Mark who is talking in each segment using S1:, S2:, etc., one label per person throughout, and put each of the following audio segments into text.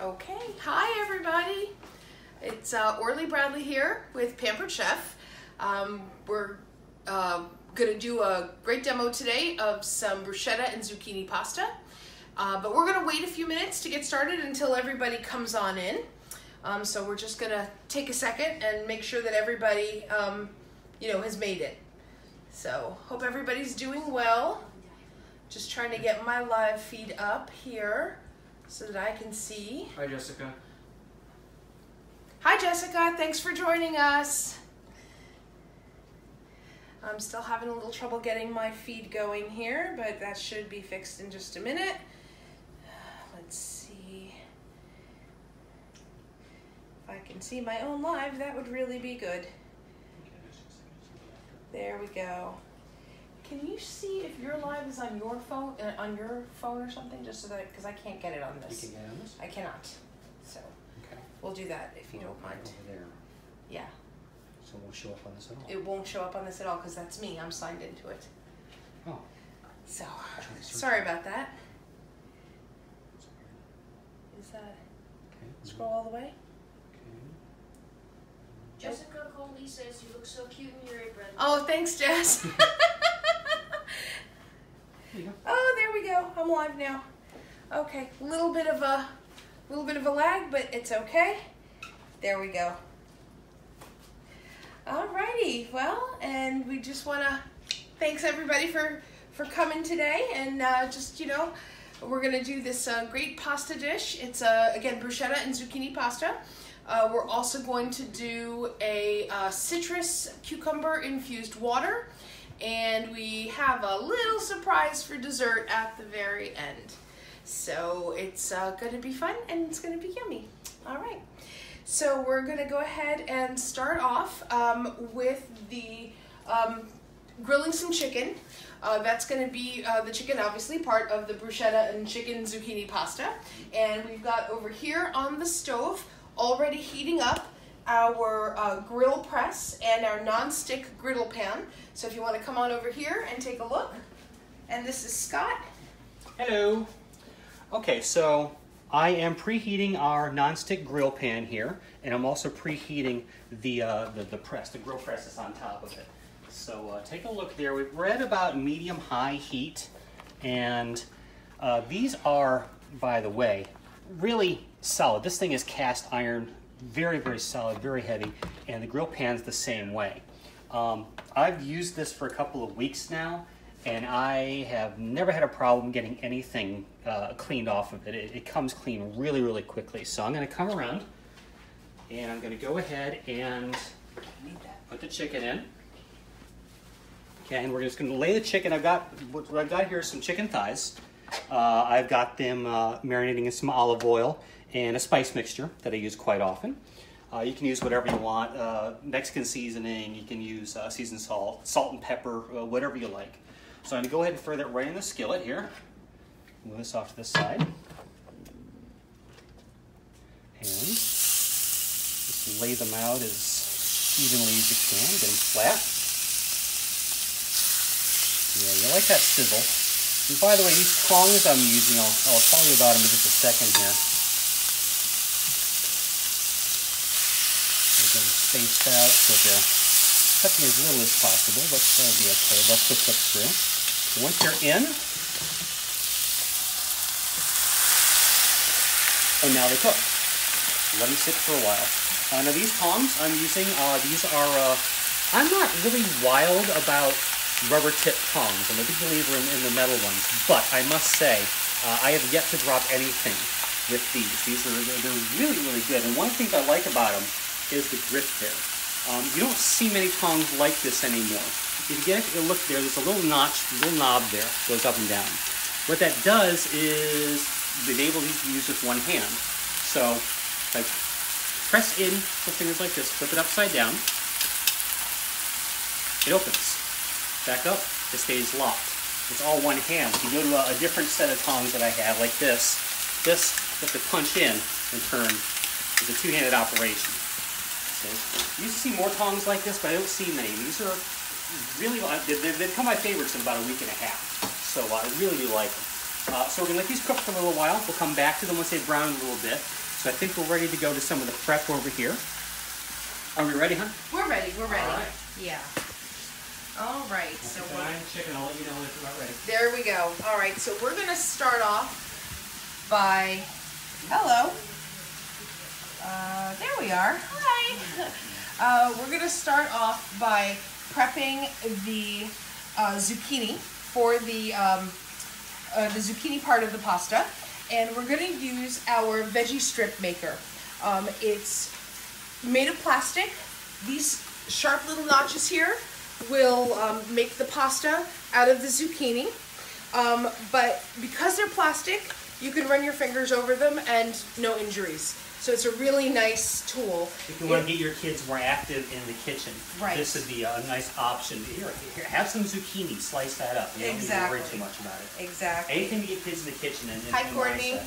S1: Okay, hi everybody. It's uh, Orly Bradley here with Pampered Chef. Um, we're uh, gonna do a great demo today of some bruschetta and zucchini pasta. Uh, but we're gonna wait a few minutes to get started until everybody comes on in. Um, so we're just gonna take a second and make sure that everybody, um, you know, has made it. So hope everybody's doing well. Just trying to get my live feed up here so that I can see.
S2: Hi, Jessica.
S1: Hi, Jessica. Thanks for joining us. I'm still having a little trouble getting my feed going here, but that should be fixed in just a minute. Let's see. If I can see my own live, that would really be good. There we go. Can you see if your live is on your phone, uh, on your phone or something, just so that because I can't get it on
S2: You
S1: this.
S2: can get on this?
S1: I cannot. So
S2: Okay.
S1: we'll do that if you don't mind.
S2: Over there.
S1: Yeah.
S2: So it won't show up on this at all.
S1: It won't show up on this at all because that's me. I'm signed into it.
S2: oh.
S1: So
S2: Try to search
S1: sorry
S2: it.
S1: about.
S2: That's
S1: that
S2: Okay.
S1: scroll all the way?
S2: Okay.
S3: Jessica Coley says you look so cute in your apron.
S1: Oh, thanks, Jess.
S2: There you go.
S1: oh, there we I'm live now. Okay, a little bit of a little bit of a lag, but it's okay. There we go. Alrighty, well, and we just want to thanks everybody for for coming today, and uh, just you know, we're gonna do this uh, great pasta dish. It's uh, again bruschetta and zucchini pasta. Uh, we're also going to do a uh, citrus cucumber infused water, and we have a little surprise for dessert at the very end. So it's uh, going to be fun and it's going to be yummy. All right. So we're going to go ahead and start off um, with the um, grilling some chicken. Uh, that's going to be uh, the chicken, obviously, part of the bruschetta and chicken zucchini pasta. And we've got over here on the stove already heating up our uh, grill press and our non-stick griddle pan. So if you want to come on over here and take a look. And this is Scott.
S2: Hello. Okay, so I am preheating our nonstick grill pan here, and I'm also preheating the, uh, the, the press, the grill press is on top of it. So uh, take a look there. We're at about medium-high heat, and uh, these are, by the way, really solid. This thing is cast iron, very, very solid, very heavy, and the grill pan's the same way. Um, I've used this for a couple of weeks now, and I have never had a problem getting anything uh, cleaned off of it. it. It comes clean really, really quickly. So I'm going to come around, and I'm going to go ahead and put the chicken in. Okay, and we're just going to lay the chicken. I've got what I've got here is some chicken thighs. Uh, I've got them uh, marinating in some olive oil and a spice mixture that I use quite often. Uh, you can use whatever you want. Uh, Mexican seasoning, you can use uh, seasoned salt, salt and pepper, uh, whatever you like. So I'm going to go ahead and throw that right in the skillet here. Move this off to the side. And just lay them out as evenly as you can, them flat. Yeah, you like that sizzle. And by the way, these tongs I'm using, I'll, I'll tell you about them in just a second here. They're spaced out so they're cutting as little as possible, but that'll be okay. They'll cook through. So once they're in, and now they cook. Let them sit for a while. Uh, now these tongs I'm using, uh, these are, uh, I'm not really wild about rubber tip tongs. I'm a big believer in, in the metal ones, but I must say, uh, I have yet to drop anything with these. These are, they're, really, really good. And one things I like about them is the grip there. Um, you don't see many tongs like this anymore. If you get a look there, there's a little notch, a little knob there, goes up and down. What that does is enable these to use with one hand. So, like, press in with fingers like this, flip it upside down, it opens. Back up, it stays locked. It's all one hand. If you go to a, a different set of tongs that I have, like this, this, you have to punch in and turn. It's a two-handed operation. So, you used to see more tongs like this, but I don't see many. These are really, uh, they- they've become my favorites in about a week and a half. So uh, I really do like them. Uh, so we're gonna let these cook for a little while. We'll come back to them once they've browned a little bit. So I think we're ready to go to some of the prep over here. Are we ready, huh?
S1: We're ready. We're ready.
S2: All right.
S1: Yeah. All right. So
S2: Keep an
S1: we're-
S2: eye on chicken. I'll let you know when it's about ready.
S1: there we go. All right. So we're gonna start off by hello. Uh, there we are. Hi. Uh, we're gonna start off by prepping the uh, zucchini for the um, uh, the zucchini part of the pasta, and we're gonna use our veggie strip maker. Um, it's made of plastic. These sharp little notches here will um, make the pasta out of the zucchini. Um, but because they're plastic, you can run your fingers over them and no injuries. So it's a really nice tool.
S2: If you want to get your kids more active in the kitchen,
S1: Right.
S2: this would be a nice option. Here, here, have some zucchini, slice that up. You don't need to worry too much about it.
S1: Exactly.
S2: Anything to get kids in the kitchen and, and
S1: Hi, Courtney.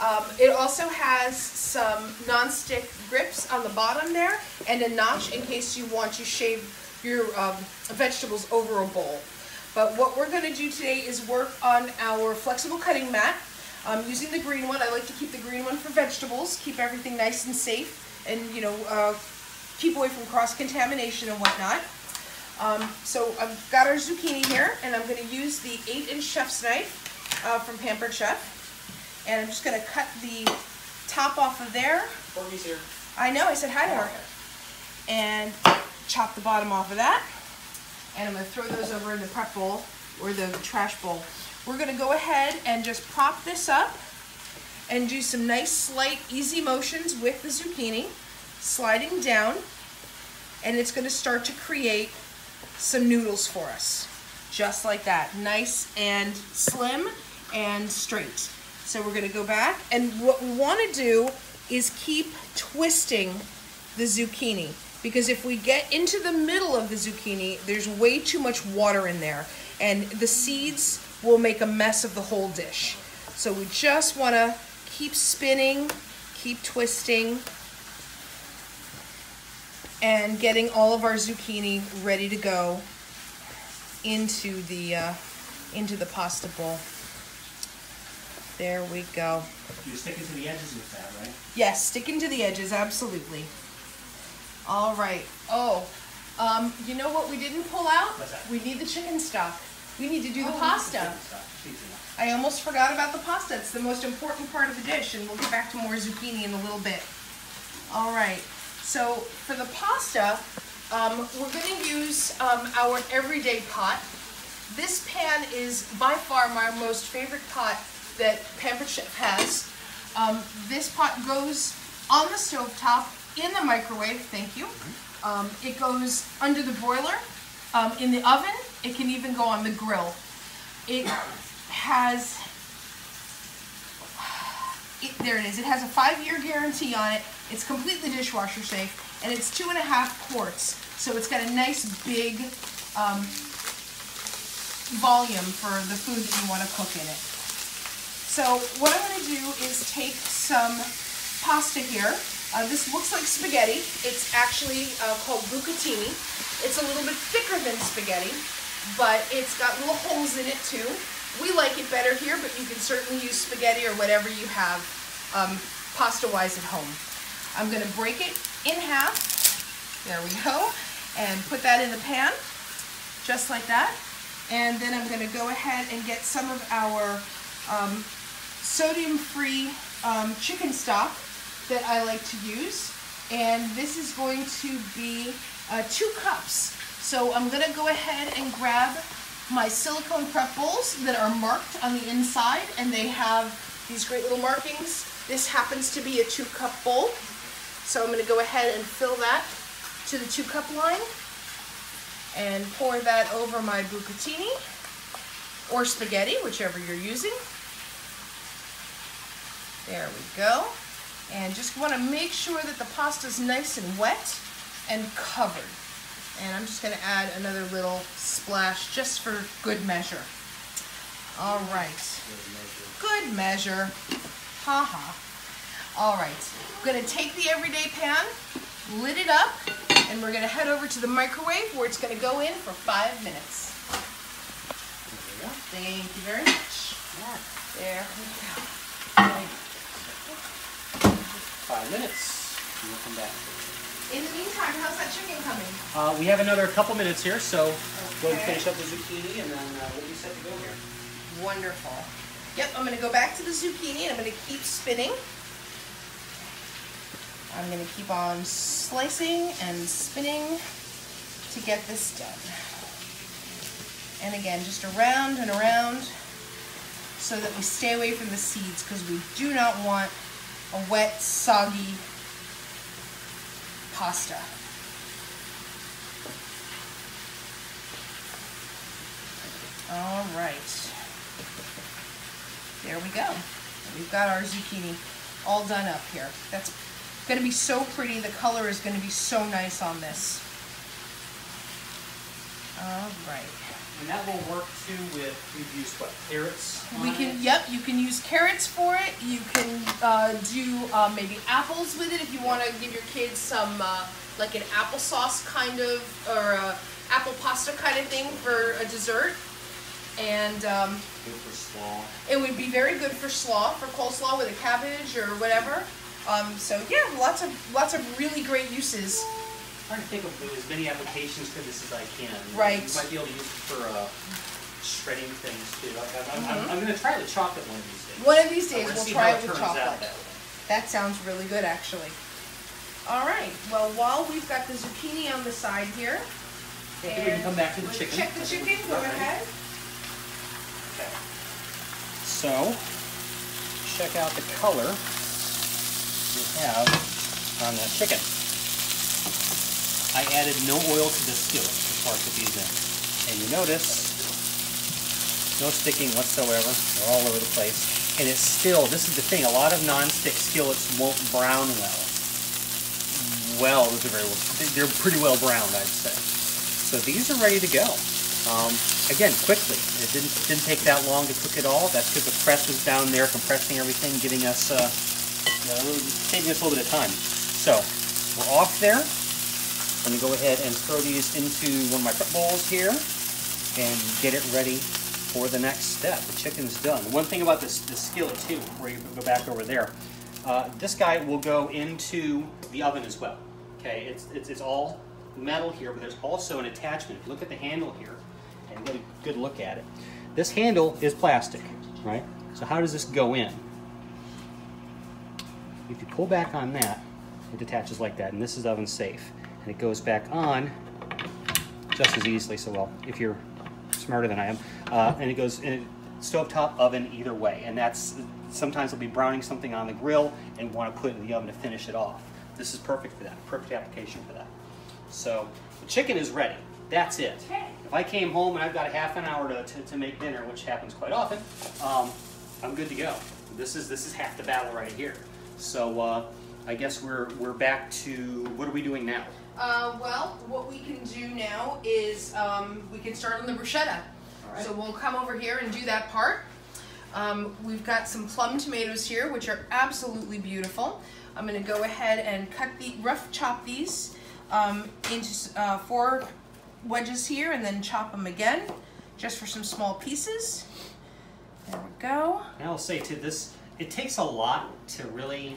S1: Um, it also has some non-stick grips on the bottom there and a notch in case you want to shave your um, vegetables over a bowl. But what we're going to do today is work on our flexible cutting mat. I'm using the green one. I like to keep the green one for vegetables, keep everything nice and safe, and you know, uh, keep away from cross-contamination and whatnot. Um, so I've got our zucchini here, and I'm going to use the 8-inch chef's knife uh, from Pampered Chef. And I'm just gonna cut the top off of there.
S2: Courtney's here.
S1: I know, I said hi to her. And chop the bottom off of that. And I'm gonna throw those over in the prep bowl or the trash bowl. We're gonna go ahead and just prop this up and do some nice slight easy motions with the zucchini, sliding down. And it's gonna start to create some noodles for us. Just like that, nice and slim and straight. So we're gonna go back, and what we wanna do is keep twisting the zucchini. Because if we get into the middle of the zucchini, there's way too much water in there, and the seeds will make a mess of the whole dish. So we just wanna keep spinning, keep twisting, and getting all of our zucchini ready to go into the uh, into the pasta bowl. There we go.
S2: You're sticking to the edges with that, right?
S1: Yes, sticking to the edges, absolutely. All right. Oh, um, you know what we didn't pull out?
S2: What's that?
S1: We need the chicken stock. We need to do the
S2: Oh,
S1: pasta.
S2: Stuff. Easy enough.
S1: I almost forgot about the pasta. It's the most important part of the dish, and we'll get back to more zucchini in a little bit. All right. So for the pasta, um, we're going to use um, our everyday pot. This pan is by far my most favorite pot that Pampered Chef has. Um, this pot goes on the stove top in the microwave. Thank you. Um, it goes under the broiler, um, in the oven. It can even go on the grill. It has it, there it is. It has a five-year guarantee on it. It's completely dishwasher safe, and it's two and a half quarts. So it's got a nice big um, volume for the food that you want to cook in it. So what I'm going to do is take some pasta here. Uh, this looks like spaghetti. It's actually uh, called bucatini. It's a little bit thicker than spaghetti, but it's got little holes in it too. We like it better here, but you can certainly use spaghetti or whatever you have um, pasta-wise at home. I'm going to break it in half. There we go. And put that in the pan, just like that. And then I'm going to go ahead and get some of our um, sodium-free um, chicken stock that I like to use. And this is going to be uh, two cups. So I'm going to go ahead and grab my silicone prep bowls that are marked on the inside and they have these great little markings. This happens to be a two cup bowl. So I'm going to go ahead and fill that to the two cup line and pour that over my bucatini or spaghetti, whichever you're using. There we go. And just want to make sure that the pasta's nice and wet and covered. And I'm just going to add another little splash just for good measure. All right. Good measure. Ha ha. All right. I'm going to take the everyday pan, lid it up, and we're going to head over to the microwave where it's going to go in for five minutes.
S2: There we go.
S1: Thank you very much. There we go.
S2: five minutes. We'll come back.
S1: In the meantime, how's that chicken coming?
S2: Uh, we have another couple minutes here, so go and
S1: Okay.
S2: finish up the zucchini, and then uh, we'll be set to go here.
S1: Wonderful. Yep, I'm gonna go back to the zucchini and I'm gonna keep spinning. I'm gonna keep on slicing and spinning to get this done. And again, just around and around so that we stay away from the seeds because we do not want a wet, soggy pasta. All right. There we go. We've got our zucchini all done up here. That's going to be so pretty. The color is going to be so nice on this. All right.
S2: And that will work too with, we've used what, carrots?
S1: We can,
S2: it?
S1: yep, you can use carrots for it. You can uh, do uh, maybe apples with it if you want to give your kids some, uh, like an applesauce kind of, or a apple pasta kind of thing for a dessert. And um,
S2: Good for slaw.
S1: it would be very good for slaw, for coleslaw with a cabbage or whatever. Um, so yeah, lots of lots of really great uses.
S2: Trying to think of as many applications for this as I can.
S1: Right.
S2: You might be able to use it for uh, shredding things too. I, I'm, I'm,
S1: Mhm.
S2: I'm going to try the chocolate one of these days.
S1: One of these days we'll try it with
S2: turns out
S1: chocolate.
S2: that.
S1: That sounds really good actually. All right. Well, while we've got the zucchini on the side here,
S2: I think we can come back to the chicken.
S1: check the chicken. Go
S2: Okay.
S1: ahead.
S2: Okay. So, check out the color we have on that chicken. I added no oil to the skillet before I put these in. And you notice, no sticking whatsoever. They're all over the place. And it's still, this is the thing, a lot of non-stick skillets won't brown well. Well, those are very well, they're pretty well browned, I'd say. So these are ready to go. Um, again, quickly. It didn't didn't take that long to cook it all. That's because the press was down there compressing everything, giving us uh, you know, saving us a little bit of time. So we're off there. I'm going to go ahead and throw these into one of my prep bowls here and get it ready for the next step. The chicken's done. One thing about this, this skillet too, before you go back over there, uh, this guy will go into the oven as well. Okay, it's, it's, it's all metal here, but there's also an attachment. Look at the handle here and get a good look at it, this handle is plastic, right? So how does this go in? If you pull back on that, it detaches like that, and this is oven safe. And it goes back on just as easily, so well, if you're smarter than I am. Uh, and it goes in a stovetop oven either way. And that's, sometimes they'll be browning something on the grill and want to put it in the oven to finish it off. This is perfect for that, perfect application for that. So the chicken is ready. That's it. If I came home and I've got a half an hour to, to, to make dinner, which happens quite often, um, I'm good to go. This is this is half the battle right here. So uh, I guess we're we're back to what are we doing now?
S1: Uh, well, what we can do now is um, we can start on the bruschetta.
S2: Right.
S1: So we'll come over here and do that part. Um, we've got some plum tomatoes here, which are absolutely beautiful. I'm going to go ahead and cut the rough chop these um, into uh, four wedges here, and then chop them again, just for some small pieces. There we go.
S2: And I'll say to this, it takes a lot to really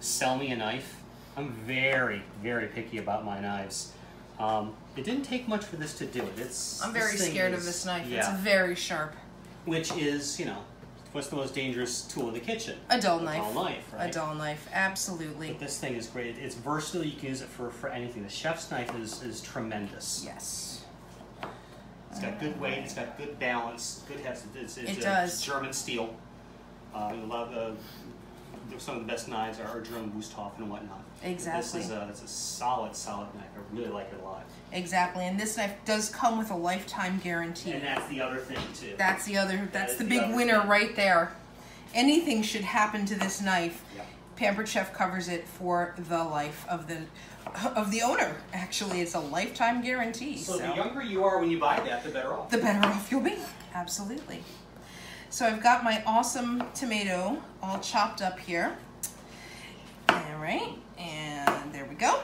S2: sell me a knife. I'm very, very picky about my knives. Um, it didn't take much for this to do it. It's
S1: I'm very scared
S2: is-
S1: of this knife.
S2: Yeah,
S1: It's very sharp.
S2: which is you know, what's the most dangerous tool in the kitchen?
S1: A dull
S2: A
S1: knife.
S2: dull knife, right?
S1: A dull knife, absolutely.
S2: But this thing is great. It's versatile. You can use it for, for anything. The chef's knife is, is tremendous.
S1: Yes.
S2: It's got good weight. It's got good balance. Good heft. It's, it's
S1: It
S2: a
S1: does.
S2: German steel. Uh, a lot of the, some of the best knives are, are German Wusthofen and whatnot.
S1: Exactly.
S2: This is a, it's a solid, solid knife. I really like it a lot.
S1: Exactly, and this knife does come with a lifetime guarantee.
S2: And that's the other thing too.
S1: That's the other. That's
S2: is
S1: the big winner
S2: thing.
S1: right there. Anything should happen to this knife,
S2: Yeah.
S1: Pampered Chef covers it for the life of the of the owner. Actually, it's a lifetime guarantee.
S2: So,
S1: So,
S2: the younger you are when you buy that, the better off.
S1: the better off you'll be. Absolutely. So I've got my awesome tomato all chopped up here. All right, and there we go.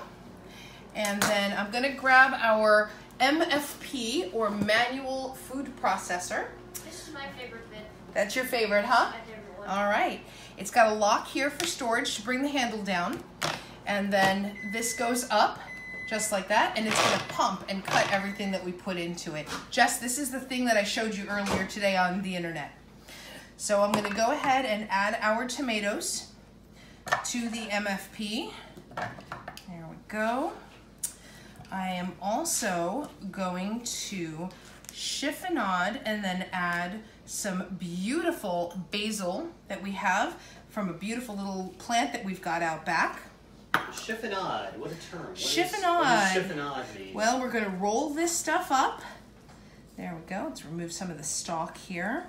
S1: And then I'm gonna grab our MFP or manual food processor.
S3: This is my favorite bit.
S1: That's your favorite, huh?
S3: My favorite one.
S1: All right. It's got a lock here for storage to bring the handle down. And then this goes up just like that and it's to pump and cut everything that we put into it. Jess, this is the thing that I showed you earlier today on the internet. So I'm going to go ahead and add our tomatoes to the MFP. There we go. I am also going to chiffonade and then add some beautiful basil that we have from a beautiful little plant that we've got out back.
S2: Chiffonade, what a term. What is-
S1: Chiffonade.
S2: What does chiffonade mean?
S1: Well, we're going to roll this stuff up. There we go. Let's remove some of the stalk here.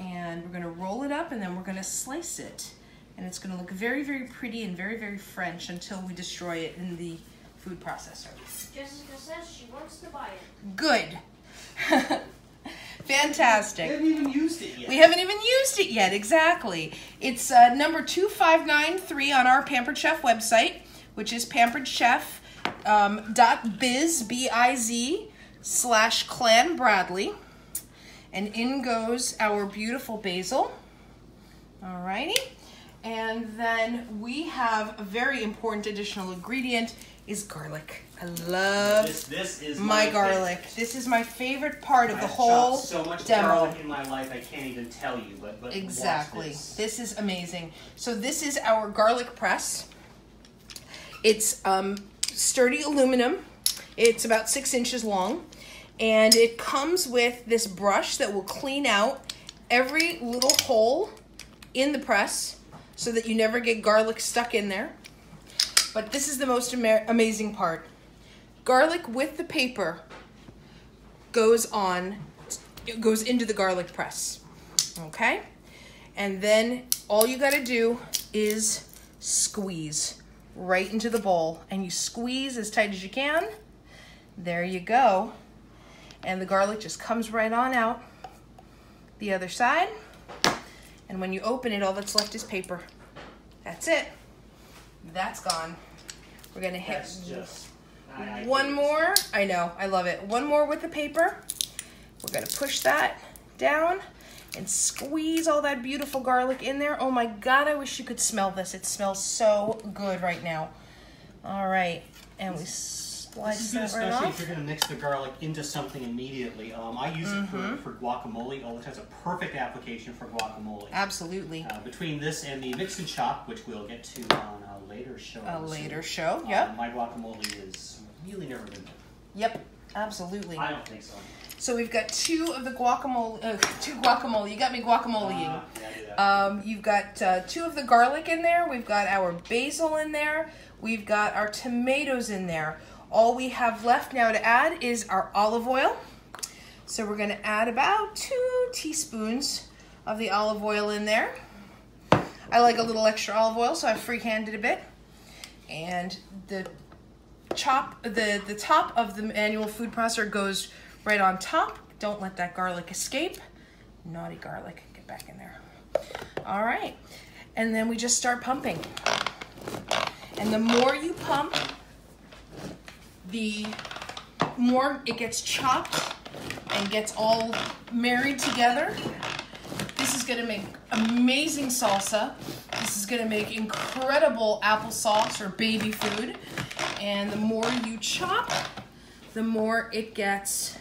S1: And we're going to roll it up and then we're going to slice it. And it's going to look very, very pretty and very, very French until we destroy it in the food processor.
S3: Jessica says she wants to buy it.
S1: Good.
S2: we
S1: Fantastic.
S2: haven't even used it yet.
S1: We haven't even used it yet, exactly. It's uh, number 2593 on our Pampered Chef website, which is pamperedchef um, biz, B-I-Z, slash Clan Bradley. And in goes our beautiful basil. Alrighty. And then we have a very important additional ingredient is garlic. I love
S2: This, this is
S1: my,
S2: my
S1: garlic.
S2: favorite.
S1: This is my favorite part of the
S2: I've
S1: whole
S2: so much
S1: demo.
S2: garlic in my life I can't even tell you. But, but
S1: Exactly.
S2: this.
S1: This is amazing. So this is our garlic press. It's um, sturdy aluminum. It's about six inches long, and it comes with this brush that will clean out every little hole in the press, so that you never get garlic stuck in there. But this is the most ama- amazing part. Garlic with the paper goes on, it goes into the garlic press. Okay? And then all you got to do is squeeze right into the bowl. And you squeeze as tight as you can. There you go. And the garlic just comes right on out the other side. And when you open it, all that's left is paper. That's it. That's gone. We're going to hit
S2: just.
S1: One more. I know. I love it. One more with the paper. We're going to push that down and squeeze all that beautiful garlic in there. Oh my god, I wish you could smell this. It smells so good right now. All right. And we slice
S2: is good,
S1: that right
S2: especially
S1: off.
S2: if you're going to mix the garlic into something immediately. Um, I use it
S1: Mm-hmm.
S2: for, for guacamole. Oh, it has a perfect application for guacamole.
S1: Absolutely.
S2: Uh, between this and the mix and chop, which we'll get to on a later show.
S1: A
S2: soon,
S1: later show.
S2: uh,
S1: Yep.
S2: my guacamole is really never been done.
S1: Yep. Absolutely.
S2: I don't think so.
S1: So we've got two of the guacamole. Uh, two guacamole. You got me guacamoleing.
S2: Uh, yeah.
S1: Um, you've got uh, two of the garlic in there. We've got our basil in there. We've got our tomatoes in there. All we have left now to add is our olive oil. So we're going to add about two teaspoons of the olive oil in there. I like a little extra olive oil, so I free-handed a bit. And the chop, the the top of the manual food processor goes right on top. Don't let that garlic escape. Naughty garlic, get back in there. All right, and then we just start pumping. And the more you pump, the more it gets chopped and gets all married together. This is gonna make amazing salsa. This is gonna make incredible applesauce or baby food. And the more you chop, the more it gets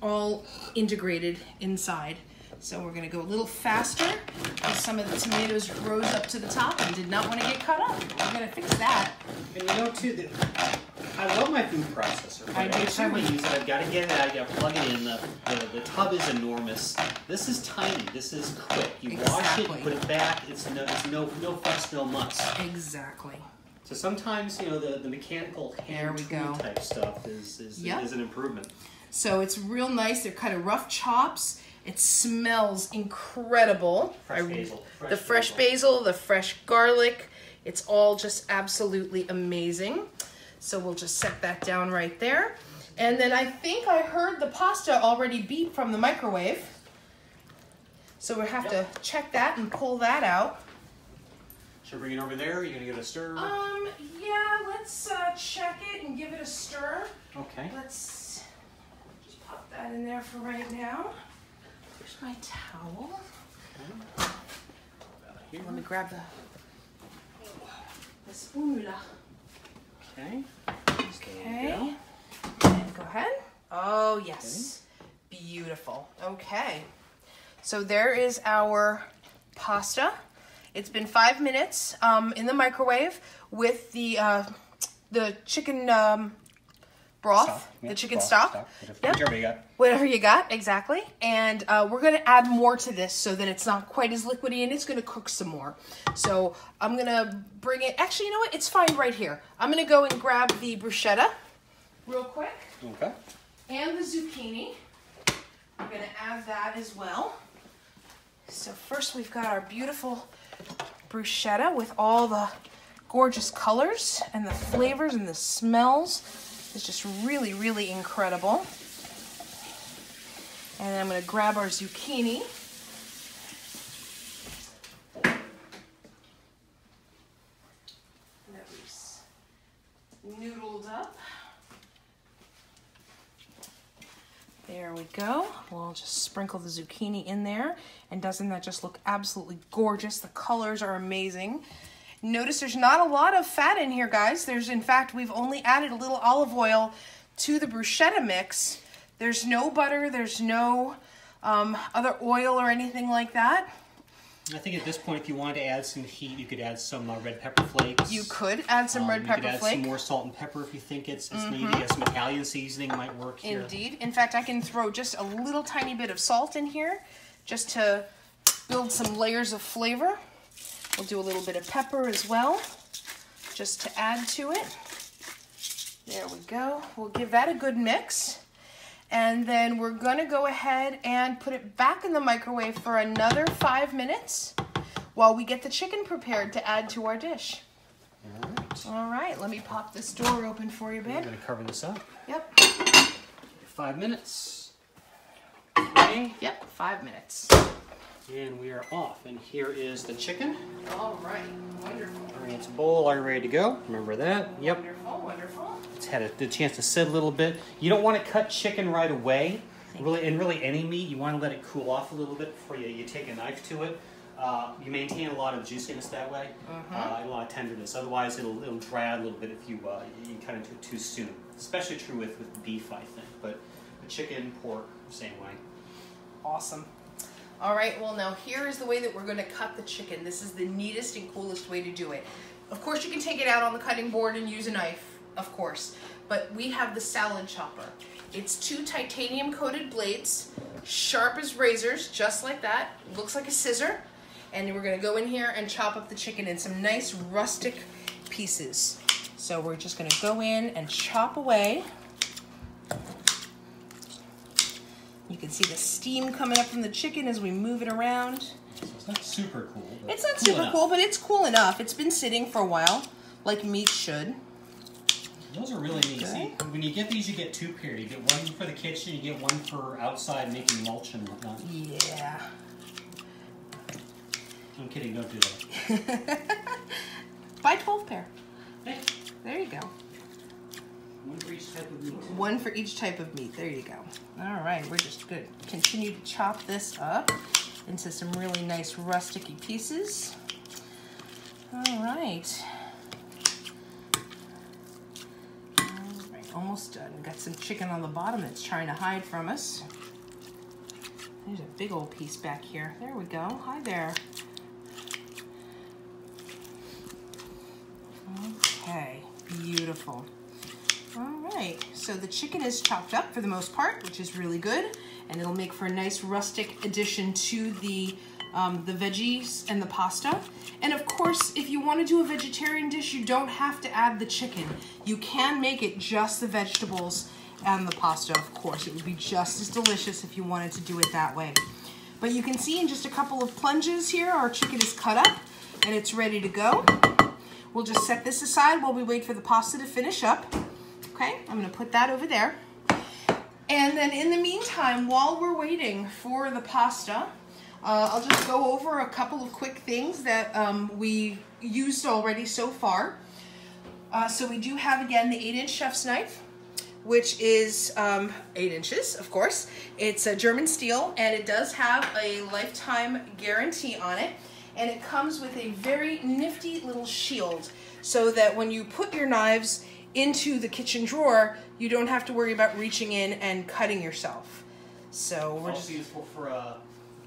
S1: all integrated inside. So we're gonna go a little faster because some of the tomatoes rose up to the top and did not want to get cut up. We're gonna fix that.
S2: And you know too that I love my food processor.
S1: I
S2: every time I use it, I've got to get it out. I got to plug it in. The, the the tub is enormous. This is tiny. This is quick. You wash it, put it back. It's no it's no no fuss, no muss.
S1: Exactly.
S2: So sometimes you know the, the mechanical hand
S1: we
S2: tool type stuff is is,
S1: Yep.
S2: is an improvement.
S1: So it's real nice. They're kind of rough chops. It smells incredible.
S2: Fresh
S1: I-
S2: basil.
S1: the fresh basil, the fresh garlic. It's all just absolutely amazing. So we'll just set that down right there. And then I think I heard the pasta already beep from the microwave. So we have to check that and pull that out.
S2: Should bring it over there? Are you gonna give it a stir?
S1: Um, yeah, let's uh, check it and give it a stir.
S2: okay.
S1: Let's just pop that in there for right now. Here's my towel.
S2: here.
S1: Let me grab the, the spatula.
S2: Okay.
S1: Okay.
S2: go.
S1: And go ahead. Oh, yes. Beautiful. Okay. So there is our pasta. It's been five minutes um, in the microwave with the uh, the chicken um, broth,
S2: Stock.
S1: the chicken
S2: broth,
S1: stock.
S2: Whatever,
S1: Yep.
S2: you got.
S1: Whatever you got, exactly. And uh, we're gonna add more to this so that it's not quite as liquidy and it's gonna cook some more. So I'm gonna bring it. Actually, you know what? It's fine right here. I'm gonna go and grab the bruschetta real quick
S2: Okay.
S1: and the zucchini. We're gonna add that as well. So first we've got our beautiful bruschetta with all the gorgeous colors and the flavors and the smells. It's just really, really incredible. And I'm gonna grab our zucchini. Noodled up. There we go. We'll just sprinkle the zucchini in there. And doesn't that just look absolutely gorgeous? The colors are amazing. Notice there's not a lot of fat in here, guys. There's, in fact, we've only added a little olive oil to the bruschetta mix. There's no butter, there's no um, other oil or anything like that.
S2: I think at this point, if you wanted to add some heat, you could add some uh, red pepper flakes.
S1: You could add some
S2: Um,
S1: red
S2: you could add
S1: flake.
S2: Some more salt and pepper if you think it's, it's needed. Yeah, some Italian seasoning might work here.
S1: Indeed. In fact, I can throw just a little tiny bit of salt in here just to build some layers of flavor. We'll do a little bit of pepper as well, just to add to it. There we go. We'll give that a good mix. And then we're gonna go ahead and put it back in the microwave for another five minutes while we get the chicken prepared to add to our dish.
S2: All right.
S1: All right, let me pop this door open for you, babe.
S2: I'm to cover this up.
S1: Yep.
S2: Five minutes. Okay.
S1: Yep, five minutes.
S2: And we are off. And here is the chicken.
S1: All right, wonderful.
S2: Bring its bowl. Are you ready to go? Remember that? Yep.
S1: Wonderful, wonderful.
S2: It's had a, the chance to sit a little bit. You don't want to cut chicken right away. Really, and really any meat, you want to let it cool off a little bit before you, you take a knife to it. Uh, you maintain a lot of juiciness that way, uh, and a lot of tenderness. Otherwise, it'll, it'll dry out a little bit if you uh, you cut into it too soon. Especially true with, with beef, I think. But the chicken, pork, same way.
S1: Awesome. All right, well, now here is the way that we're going to cut the chicken. This is the neatest and coolest way to do it. Of course, you can take it out on the cutting board and use a knife, of course, but we have the salad chopper. It's two titanium coated blades, sharp as razors, just like that. Looks like a scissor. And we're going to go in here and chop up the chicken in some nice rustic pieces. So we're just going to go in and chop away. Can see the steam coming up from the chicken as we move it around.
S2: So it's not super cool.
S1: It's not
S2: cool
S1: super
S2: enough.
S1: cool, but it's cool enough. It's been sitting for a while, like meat should.
S2: Those are really neat. See, when you get these, you get two pairs. You get one for the kitchen, you get one for outside making mulch and whatnot.
S1: Yeah.
S2: I'm kidding, don't do that.
S1: Buy 12 pair.
S2: Hey,
S1: There you go.
S2: One for each type of meat.
S1: One for each type of meat. There you go. All right, we're just good. Continue to chop this up into some really nice rusticy pieces. All right. All right, almost done. Got some chicken on the bottom that's trying to hide from us. There's a big old piece back here. There we go. Hi there. Okay, beautiful. All right, so the chicken is chopped up for the most part, which is really good, and it'll make for a nice rustic addition to the um, the veggies and the pasta. And of course, if you want to do a vegetarian dish, you don't have to add the chicken. You can make it just the vegetables and the pasta, of course. It would be just as delicious if you wanted to do it that way. But you can see in just a couple of plunges here, our chicken is cut up and it's ready to go. We'll just set this aside while we wait for the pasta to finish up. Okay, I'm gonna put that over there. And then in the meantime, while we're waiting for the pasta, uh, I'll just go over a couple of quick things that um, we used already so far. Uh, so we do have again the 8 inch chef's knife, which is um, 8 inches, of course. It's a German steel and it does have a lifetime guarantee on it. and it comes with a very nifty little shield so that when you put your knives into the kitchen drawer, you don't have to worry about reaching in and cutting yourself. So we're
S2: It's
S1: just
S2: useful for uh,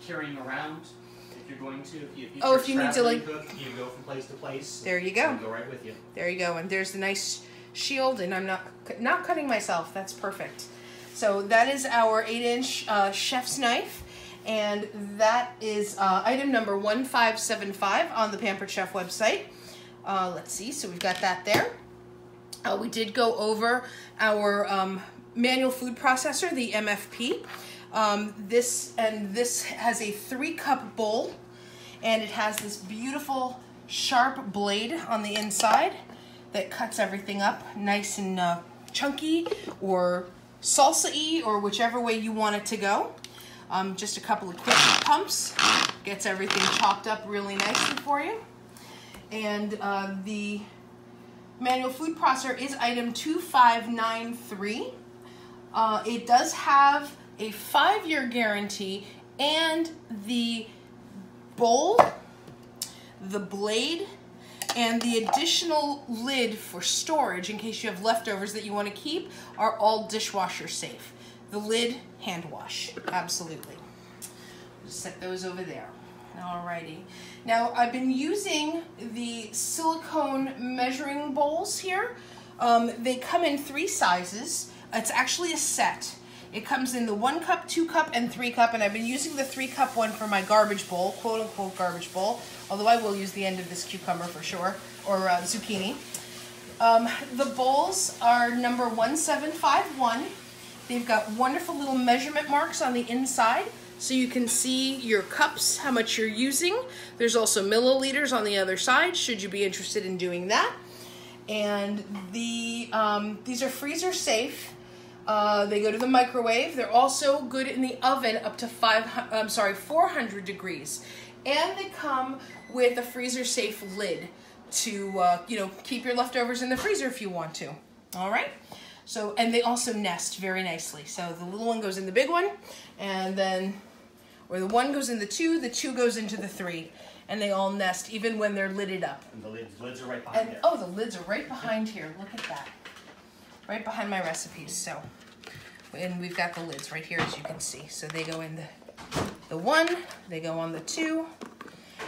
S2: carrying around if you're going to. If you, if
S1: Oh, if you need to, like-
S2: cook, you go from place to place.
S1: There you go.
S2: Go right with you.
S1: There you go. And there's the nice shield, and I'm not not cutting myself. That's perfect. So that is our eight inch uh, chef's knife, and that is uh, item number one five seven five on the Pampered Chef website. Uh, let's see. So we've got that there. Uh, we did go over our um, manual food processor, the MFP. Um, this and this has a three cup bowl, and it has this beautiful sharp blade on the inside that cuts everything up nice and uh, chunky or salsa-y or whichever way you want it to go. Um, just a couple of quick pumps gets everything chopped up really nicely for you. And uh, the manual food processor is item 2593. Uh, it does have a five year guarantee and the bowl, the blade, and the additional lid for storage in case you have leftovers that you want to keep are all dishwasher safe. The lid, hand wash, absolutely. Just set those over there. Alrighty. Now I've been using the silicone measuring bowls here. Um, they come in three sizes. It's actually a set. It comes in the one cup, two cup, and three cup, and I've been using the three cup one for my garbage bowl, quote unquote garbage bowl. Although I will use the end of this cucumber for sure, or uh, zucchini. Um, the bowls are number 1751. They've got wonderful little measurement marks on the inside so you can see your cups, how much you're using. There's also milliliters on the other side should you be interested in doing that. And the um, these are freezer safe. Uh, they go to the microwave. They're also good in the oven up to five. I'm sorry, 400 degrees, and they come with a freezer safe lid to uh, you know keep your leftovers in the freezer if you want to. All right. So and they also nest very nicely. So the little one goes in the big one, and then or the one goes in the two, the two goes into the three, and they all nest even when they're lidded up.
S2: And the lids, lids are right behind
S1: And
S2: there.
S1: oh, the lids are right behind here. Look at that. Right behind my recipes. So, and we've got the lids right here, as you can see. So they go in the the one, they go on the two,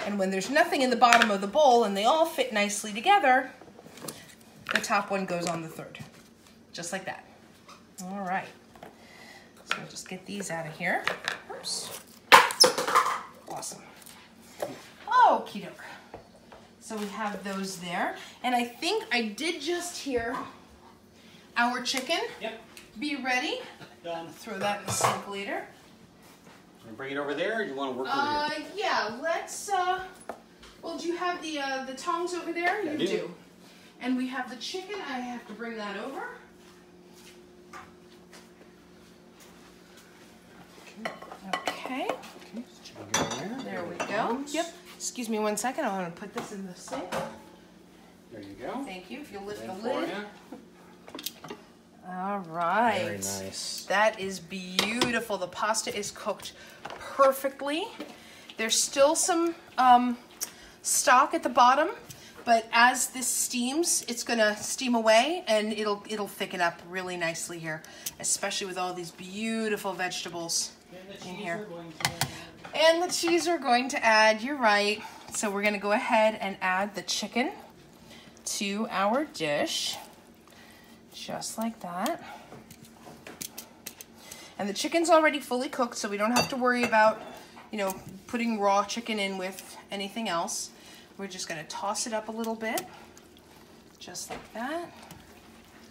S1: and when there's nothing in the bottom of the bowl and they all fit nicely together, the top one goes on the third, just like that. All right. So I'll just get these out of here. Oops. Awesome. Oh, doke. So we have those there. And I think I did just hear our chicken
S2: Yep.
S1: be ready.
S2: Done.
S1: Throw that in the sink later.
S2: Wanna bring it over there, or do you want to work
S1: Uh,
S2: over here?
S1: yeah, let's, uh, well, do you have the, uh, the tongs over there?
S2: I
S1: you
S2: do.
S1: And we have the chicken. I have to bring that over. Okay,
S2: there.
S1: there we go. Yep. Excuse me one second. I want to put this in the sink.
S2: There you go.
S1: Thank you. If you lift
S2: In
S1: the lid. All right.
S2: Very nice.
S1: That is beautiful. The pasta is cooked perfectly. There's still some um, stock at the bottom, but as this steams, it's gonna steam away and it'll it'll thicken up really nicely here, especially with all these beautiful vegetables.
S2: The
S1: In
S2: cheese
S1: here. And the cheese we're going to add, you're right. So we're gonna go ahead and add the chicken to our dish. Just like that. And the chicken's already fully cooked, so we don't have to worry about, you know, putting raw chicken in with anything else. We're just gonna toss it up a little bit. Just like that.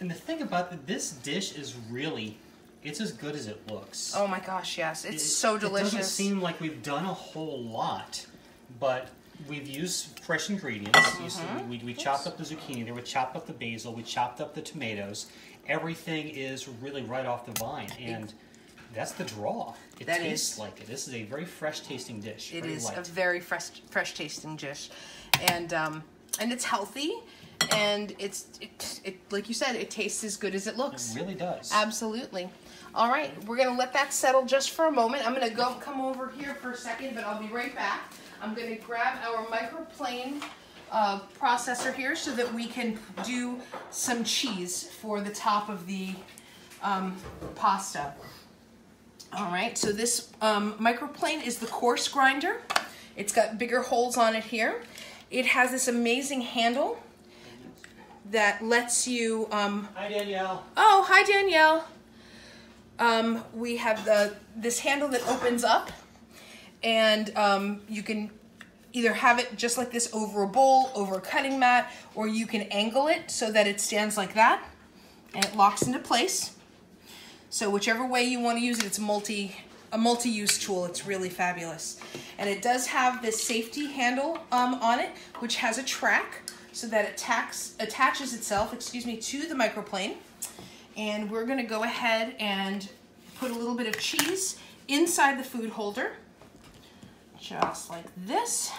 S2: And the thing about this dish is really, it's as good as it looks.
S1: Oh my gosh, yes. It's
S2: It-
S1: so delicious.
S2: It doesn't seem like we've done a whole lot, but we've used fresh ingredients.
S1: Mm-hmm.
S2: we, we chopped up the zucchini there, we chopped up the basil, we chopped up the tomatoes. Everything is really right off the vine, and that's the draw. It
S1: That
S2: tastes
S1: is-
S2: like it. This is a very fresh tasting dish.
S1: It is
S2: light.
S1: a very fresh, fresh tasting dish, and um, and it's healthy, and it's it, it like you said, it tastes as good as it looks.
S2: It really does.
S1: Absolutely. All right, we're gonna let that settle just for a moment. I'm gonna go come over here for a second, but I'll be right back. I'm gonna grab our microplane uh, processor here so that we can do some cheese for the top of the um, pasta. All right, so this um, microplane is the coarse grinder. It's got bigger holes on it here. It has this amazing handle that lets you. Um,
S2: Hi, Danielle.
S1: oh, hi Danielle. Um, we have the this handle that opens up, and um, you can either have it just like this over a bowl, over a cutting mat, or you can angle it so that it stands like that, and it locks into place. So whichever way you want to use it, it's multi a multi-use tool. It's really fabulous, and it does have this safety handle um, on it, which has a track so that it tax, attaches itself, excuse me, to the microplane. And we're gonna go ahead and put a little bit of cheese inside the food holder, just like this.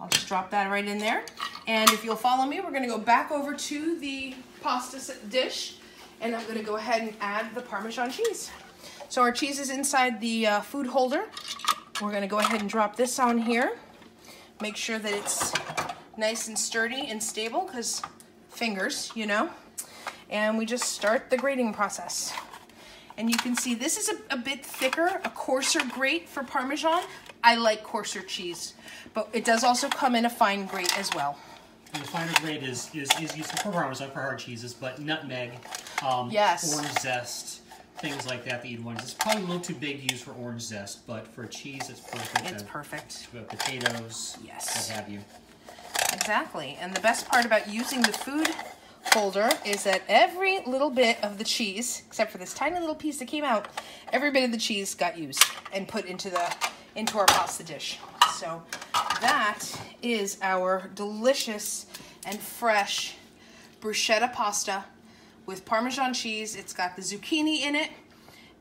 S1: I'll just drop that right in there. And if you'll follow me, we're gonna go back over to the pasta dish and I'm gonna go ahead and add the Parmesan cheese. So our cheese is inside the uh, food holder. We're gonna go ahead and drop this on here. Make sure that it's nice and sturdy and stable because fingers, you know. And we just start the grating process. And you can see this is a, a bit thicker, a coarser grate for Parmesan. I like coarser cheese, but it does also come in a fine grate as well.
S2: And the finer grate is, is, is used for parmesan for hard cheeses, but nutmeg, um,
S1: Yes.
S2: orange zest, things like that that you'd want. It's probably a little too big used for orange zest, but for cheese, it's perfect.
S1: It's
S2: Uh,
S1: perfect.
S2: potatoes,
S1: Yes.
S2: what have you.
S1: Exactly. And the best part about using the food holder is that every little bit of the cheese, except for this tiny little piece that came out, every bit of the cheese got used and put into the into our pasta dish. So that is our delicious and fresh bruschetta pasta with Parmesan cheese. It's got the zucchini in it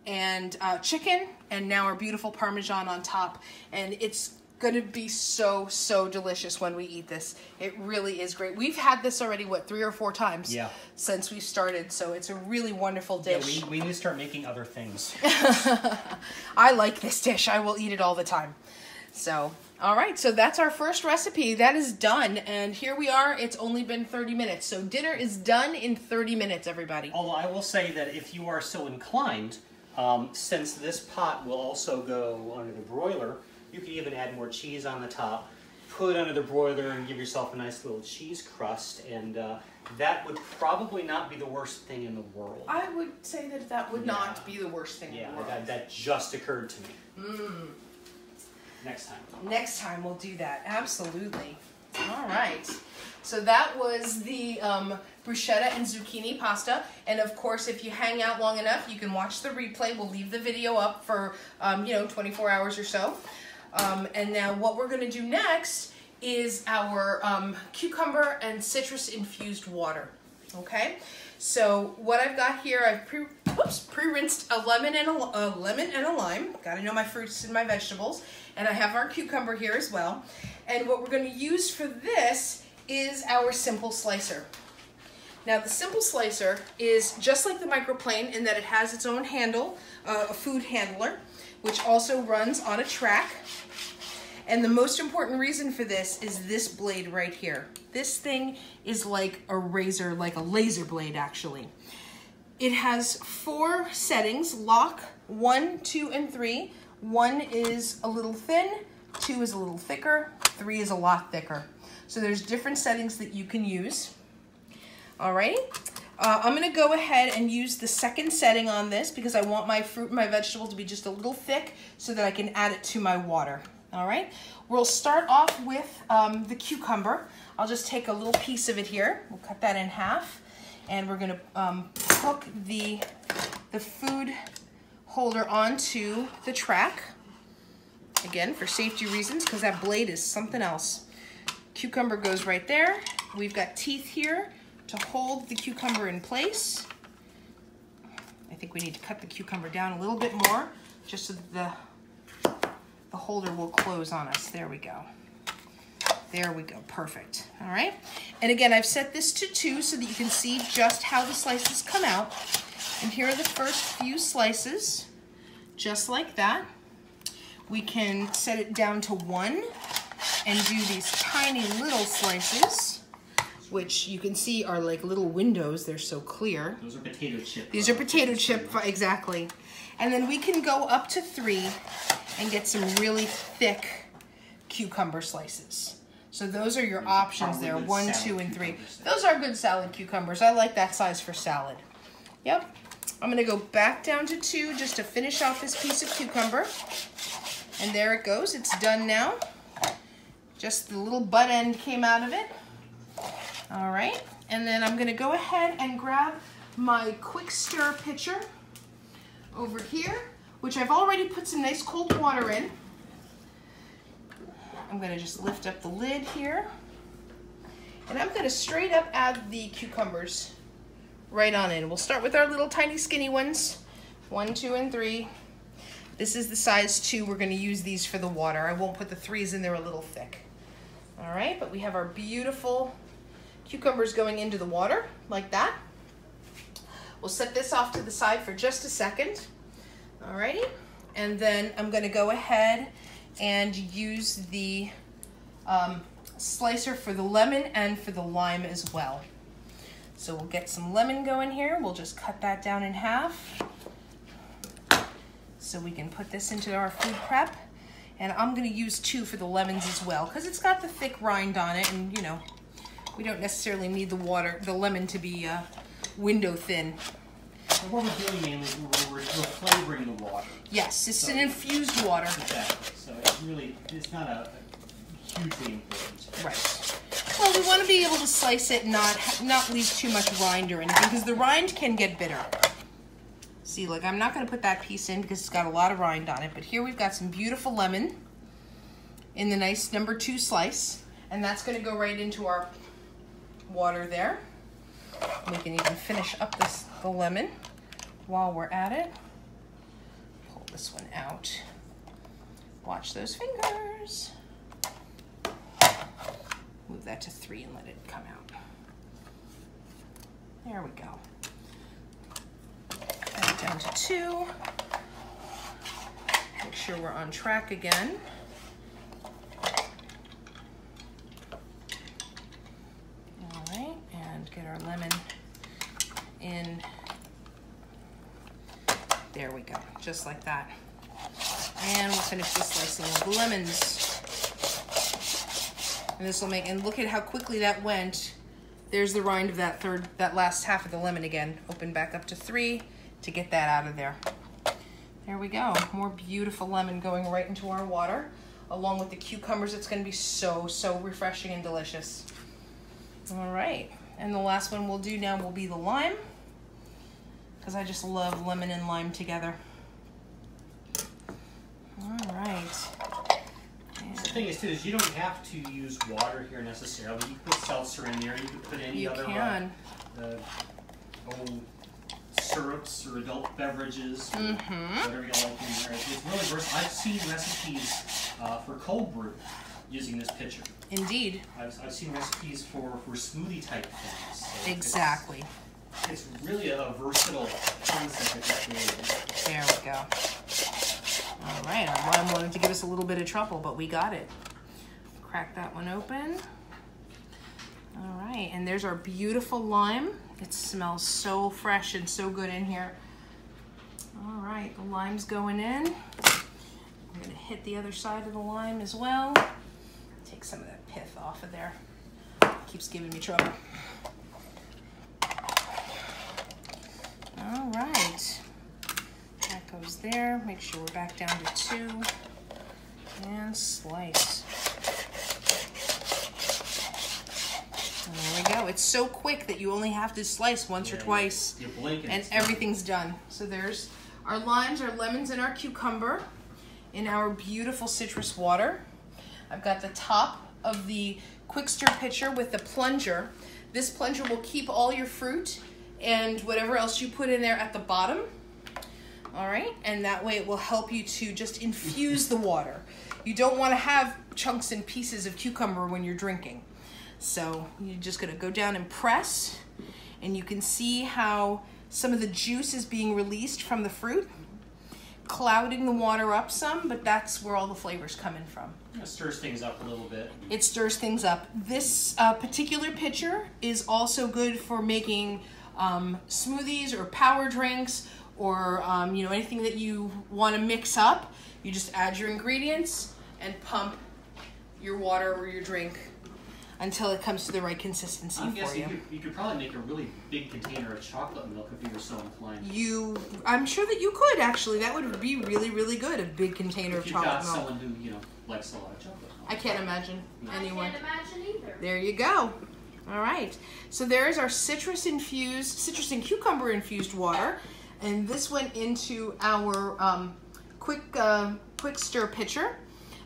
S1: and uh, chicken, and now our beautiful Parmesan on top. And it's gonna be so, so delicious when we eat this. It really is great. We've had this already, what, three or four times
S2: Yeah.
S1: since we started, so it's a really wonderful
S2: Yeah,
S1: dish.
S2: we, we need to start making other things.
S1: I like this dish. I will eat it all the time. So, all right. So that's our first recipe. That is done. And here we are. It's only been 30 minutes. So dinner is done in 30 minutes, everybody.
S2: Although I will say that if you are so inclined, um, since this pot will also go under the broiler, you can even add more cheese on the top, put it under the broiler, and give yourself a nice little cheese crust, and uh, that would probably not be the worst thing in the world.
S1: I would say that that would
S2: Yeah.
S1: not be the worst thing in
S2: yeah,
S1: the world.
S2: that, that just occurred to me. Next time.
S1: Next time we'll do that. Absolutely. All right. So that was the um, bruschetta and zucchini pasta. And of course, if you hang out long enough, you can watch the replay. We'll leave the video up for, um, you know, 24 hours or so. Um, and now what we're going to do next is our um, cucumber and citrus infused water. Okay. So what I've got here, I've pre, oops, pre-rinsed a lemon and a, a lemon and a lime. Got to know my fruits and my vegetables. And I have our cucumber here as well. And what we're going to use for this is our simple slicer. Now the simple slicer is just like the microplane in that it has its own handle, uh, a food handler, which also runs on a track. And the most important reason for this is this blade right here. This thing is like a razor, like a laser blade actually. It has four settings, lock, one, two, and three. One is a little thin, two is a little thicker, three is a lot thicker. So there's different settings that you can use. All right. Uh, I'm gonna go ahead and use the second setting on this because I want my fruit and my vegetable to be just a little thick so that I can add it to my water. All right. We'll start off with um, the cucumber. I'll just take a little piece of it here. We'll cut that in half, and we're gonna um, hook the the food holder onto the track. Again, for safety reasons, because that blade is something else. Cucumber goes right there. We've got teeth here to hold the cucumber in place. I think we need to cut the cucumber down a little bit more, just so the, the holder will close on us. There we go. There we go, perfect. All right, and again, I've set this to two so that you can see just how the slices come out. And here are the first few slices, just like that. we can set it down to one and do these tiny little slices, which you can see are like little windows. They're so clear.
S2: Those are potato chip.
S1: These are potato
S2: chips.
S1: chip, exactly. And then we can go up to three and get some really thick cucumber slices. So those are your
S2: Those
S1: options
S2: probably
S1: there, one, two, and three. Those are good salad cucumbers. I like that size for salad. Yep. I'm gonna go back down to two just to finish off this piece of cucumber. And there it goes, it's done now. Just the little butt end came out of it. All right, and then I'm gonna go ahead and grab my quick stir pitcher over here, which I've already put some nice cold water in. I'm gonna just lift up the lid here. And I'm gonna straight up add the cucumbers right on in. We'll start with our little tiny skinny ones. One, two, and three. This is the size two. We're gonna use these for the water. I won't put the threes in, they're a little thick. All right, but we have our beautiful cucumbers going into the water like that. We'll set this off to the side for just a second. Alrighty, and then I'm gonna go ahead and use the um, slicer for the lemon and for the lime as well. So we'll get some lemon going here. We'll just cut that down in half. So we can put this into our food prep. And I'm gonna use two for the lemons as well, because it's got the thick rind on it and you know, we don't necessarily need the water, the lemon to be uh, window thin.
S2: So what we're doing mainly is we're, we're, we're flavoring the water.
S1: Yes, it's an infused water.
S2: Exactly. So it's really it's not a, a hugely important.
S1: Right. Well, we want to be able to slice it, and not not leave too much rind or anything, because the rind can get bitter. See, like I'm not going to put that piece in because it's got a lot of rind on it. But here we've got some beautiful lemon in the nice number two slice, and that's going to go right into our water there. We can even finish up this the lemon while we're at it. Pull this one out. Watch those fingers. Move that to three and let it come out. There we go. Add it down to two. Make sure we're on track again. All right, and get our lemon in. There we go, just like that. And we'll finish the slicing of the lemons. And this will make, and look at how quickly that went. There's the rind of that third, that last half of the lemon again. Open back up to three to get that out of there. There we go. More beautiful lemon going right into our water. Along with the cucumbers, it's gonna be so, so refreshing and delicious. All right, and the last one we'll do now will be the lime. Because I just love lemon and lime together. All right.
S2: The thing is too is you don't have to use water here necessarily. You can put seltzer in there. You can put any
S1: You
S2: other
S1: can.
S2: Uh, uh, old syrups or adult beverages, or
S1: Mm-hmm.
S2: whatever you like in there. It's really versatile. I've seen recipes uh, for cold brew using this pitcher.
S1: Indeed.
S2: I've, I've seen recipes for, for smoothie type things. So
S1: Exactly.
S2: It's, really a versatile concept that you're creating.
S1: Lime wanted to give us a little bit of trouble, but we got it. Crack that one open. All right, and there's our beautiful lime. It smells so fresh and so good in here. All right, the lime's going in. I'm gonna hit the other side of the lime as well. Take some of that pith off of there. Keeps giving me trouble. All right. Goes there. Make sure we're back down to two. And slice. And there we go. It's so quick that you only have to slice once or twice
S2: You blink and,
S1: and everything's done. So there's our limes, our lemons, and our cucumber in our beautiful citrus water. I've got the top of the quick stir pitcher with the plunger. This plunger will keep all your fruit and whatever else you put in there at the bottom. All right, and that way it will help you to just infuse the water. You don't want to have chunks and pieces of cucumber when you're drinking. So you're just gonna go down and press, and you can see how some of the juice is being released from the fruit. clouding the water up some, but that's where all the flavors coming from.
S2: It stirs things up a little bit.
S1: It stirs things up. This uh, particular pitcher is also good for making um, smoothies or power drinks or um, you know anything that you want to mix up. You just add your ingredients and pump your water or your drink until it comes to the right consistency
S2: I'm
S1: for
S2: guessing
S1: you.
S2: you could, you could probably make a really big container of chocolate milk if you were so inclined.
S1: You, I'm sure that you could actually. That would be really, really good. A big container
S2: If
S1: of
S2: you've
S1: chocolate
S2: got someone who, you know, likes a lot of chocolate milk.
S1: I can't imagine anyone.
S3: I can't imagine either.
S1: There you go. All right. So there's our citrus infused, citrus and cucumber infused water, and this went into our um, quick uh, quick stir pitcher,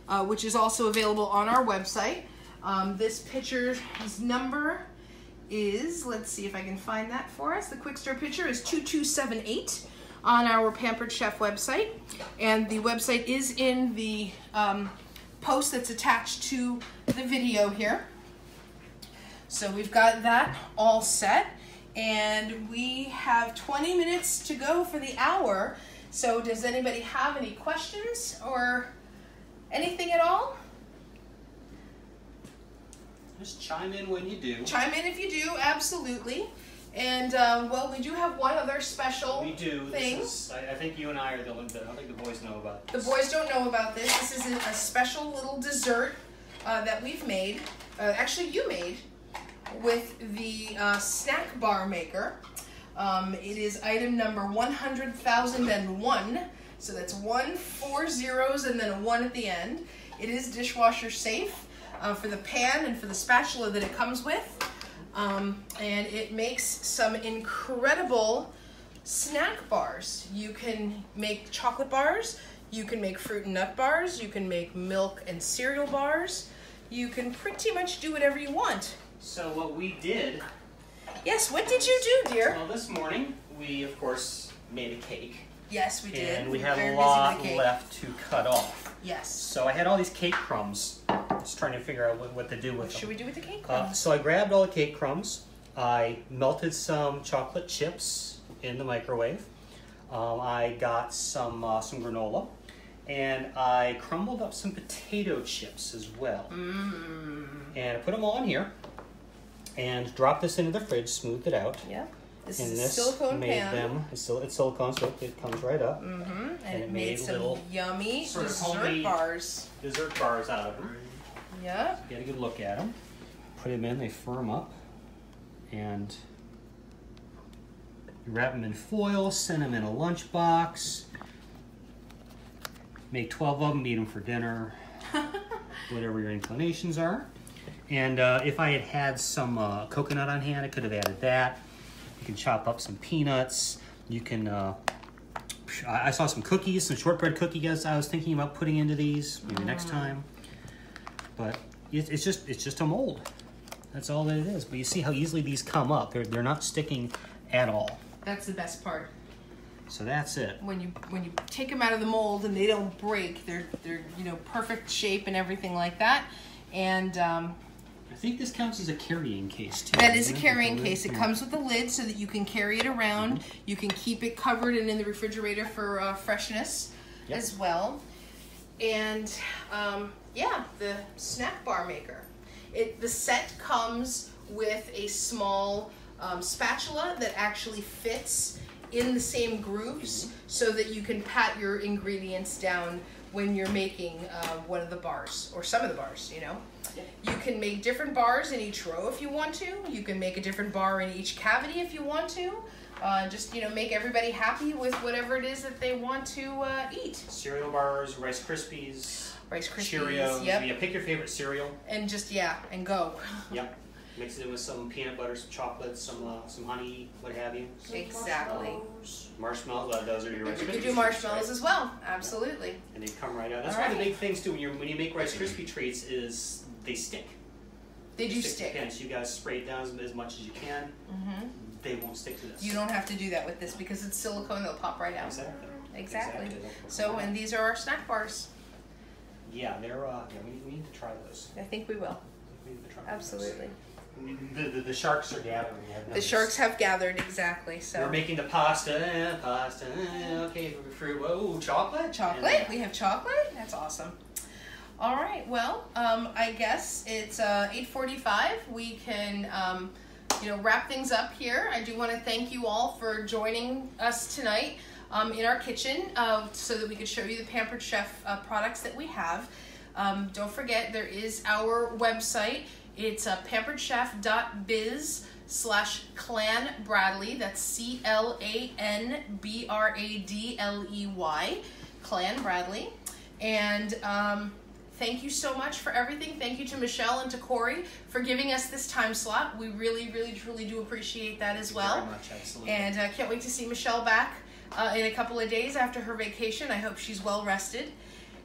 S1: uh, which is also available on our website. Um, this pitcher's number is let's see if I can find that for us. The quick stir pitcher is two two seven eight on our Pampered Chef website, and the website is in the um, post that's attached to the video here. So we've got that all set, and we have 20 minutes to go for the hour. So does anybody have any questions or anything at all?
S2: Just chime in when you do.
S1: Chime in if you do, absolutely. And um, well, we do have one other special.
S2: We do.
S1: Thing.
S2: This is, I, I think you and I are the only. I don't think the boys know about this.
S1: The boys don't know about this. This is a, a special little dessert uh, that we've made. Uh, actually, you made with the uh, snack bar maker. Um, it is item number 100,001. So that's one, four zeros, and then a one at the end. It is dishwasher safe uh, for the pan and for the spatula that it comes with. Um, and it makes some incredible snack bars. You can make chocolate bars, you can make fruit and nut bars, you can make milk and cereal bars. You can pretty much do whatever you want.
S2: So what we did,
S1: Yes, what did you do, dear?
S2: well, this morning we of course made a cake,
S1: Yes, we did.
S2: and we
S1: were
S2: have a lot left to cut off.
S1: Yes.
S2: So I had all these cake crumbs. Just trying to figure out what, what to do with
S1: What
S2: them.
S1: should we do with the cake
S2: Uh,
S1: crumbs?
S2: so I grabbed all the cake crumbs. I melted some chocolate chips in the microwave. Um, I got some uh, some granola, and I crumbled up some potato chips as well.
S1: Mmm.
S2: And I put them all in here, and drop this into the fridge, smoothed it out.
S1: Yeah. This
S2: and
S1: is a
S2: this
S1: silicone
S2: made
S1: pan.
S2: them. It's, sil- it's silicone, so it comes right up.
S1: Mm-hmm. And,
S2: and
S1: it made
S2: made
S1: some
S2: little
S1: yummy dessert bars.
S2: Dessert bars out of them.
S1: Yep.
S2: Get a good look at them. Put them in, they firm up, and you wrap them in foil, send them in a lunchbox. Make 12 of them, eat them for dinner, whatever your inclinations are. And uh, if I had had some uh, coconut on hand, I could have added that. You can chop up some peanuts. You can. Uh, I saw some cookies, some shortbread cookies. I was thinking about putting into these maybe next time. But it, it's just it's just a mold. That's all that it is. But you see how easily these come up. They're they're not sticking at all.
S1: That's the best part.
S2: So that's it.
S1: When you when you take them out of the mold and they don't break, they're they're you know perfect shape and everything like that. And um,
S2: I think this counts as a carrying case too.
S1: That is a carrying case. It comes with a lid so that you can carry it around.
S2: Mm-hmm.
S1: You can keep it covered and in the refrigerator for uh, freshness
S2: Yep.
S1: as well. And um, yeah, the snack bar maker. It the set comes with a small um, spatula that actually fits in the same grooves so that you can pat your ingredients down when you're making uh, one of the bars or some of the bars. You know. You can make different bars in each row if you want to. You can make a different bar in each cavity if you want to. Uh, just you know, make everybody happy with whatever it is that they want to uh, eat.
S2: Cereal bars, Rice Krispies,
S1: Rice Krispies,
S2: Cheerios.
S1: yep,
S2: Yeah, pick your favorite cereal.
S1: and just yeah, and go.
S2: Yep. Mix it in with some peanut butter, some chocolate, some uh, some honey, what have you.
S3: Some
S1: Exactly.
S3: marshmallows.
S2: Marshmallows. Uh, those are your Rice
S1: You
S2: Krispies.
S1: can do marshmallows as well. Absolutely.
S2: and they come right out. That's
S1: All
S2: one of the big things too when you when you make Rice Krispie treats is they stick.
S1: They do stick.
S2: pan, so you guys spray it down as, as much as you can.
S1: hmm
S2: They won't stick to this.
S1: You don't have to do that with this because it's silicone. They'll pop right out.
S2: Exactly.
S1: Exactly.
S2: They'll
S1: So, and these are our snack bars.
S2: yeah, they're uh, yeah, we, we need to try those.
S1: I think we will.
S2: We need to try those.
S1: Absolutely.
S2: the, the, the sharks are gathering.
S1: The sharks have gathered exactly. So
S2: We're making the pasta, pasta. Okay, fruit. Whoa, chocolate.
S1: chocolate.
S2: And-
S1: We have chocolate. That's awesome. All right. Well, um, I guess it's uh, eight forty-five. We can, um, you know, wrap things up here. I do want to thank you all for joining us tonight um, in our kitchen, uh, so that we could show you the Pampered Chef uh, products that we have. Um, don't forget, there is our website. It's uh, pamperedchef.biz slash clan Bradley. That's C L A N B R A D L E Y, Clan Bradley. And um, thank you so much for everything. Thank you to Michelle and to Corey for giving us this time slot. We really, really, truly do appreciate that as well.
S2: Very much, absolutely.
S1: And uh, can't wait to see Michelle back uh, in a couple of days after her vacation. I hope she's well rested.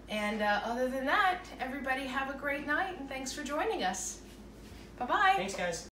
S1: And uh, other than that, everybody have a great night and thanks for joining us. Bye bye.
S2: Thanks, guys.